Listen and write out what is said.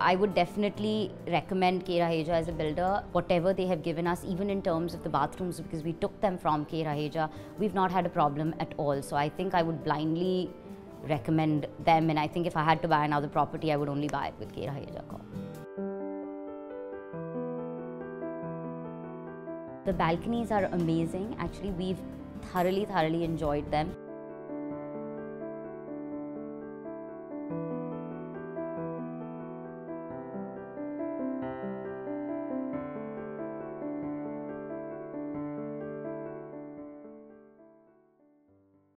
I would definitely recommend K. Raheja as a builder. Whatever they have given us, even in terms of the bathrooms, because we took them from K. Raheja, we've not had a problem at all. So I think I would blindly recommend them. And I think if I had to buy another property, I would only buy it with K. Raheja The balconies are amazing. Actually, we've thoroughly, thoroughly enjoyed them.